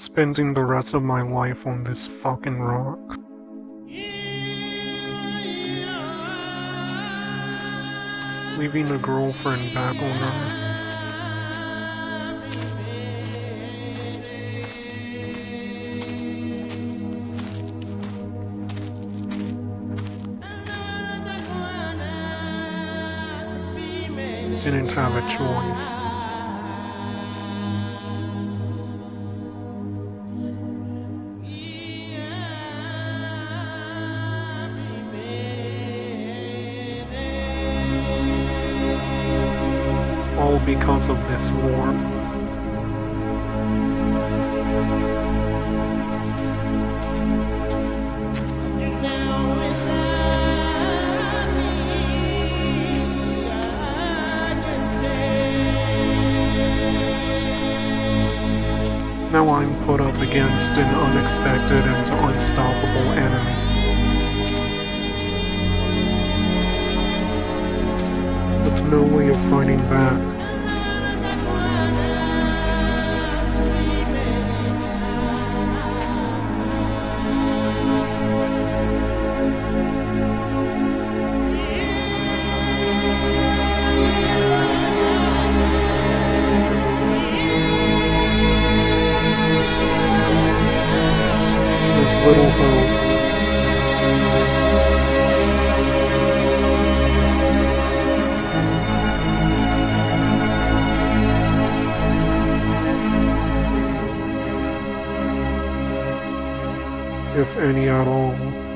Spending the rest of my life on this fucking rock. Leaving a girlfriend back on Earth. Didn't have a choice. Because of this war. Now I'm put up against an unexpected and unstoppable enemy. With no way of fighting back. Little. If any at all.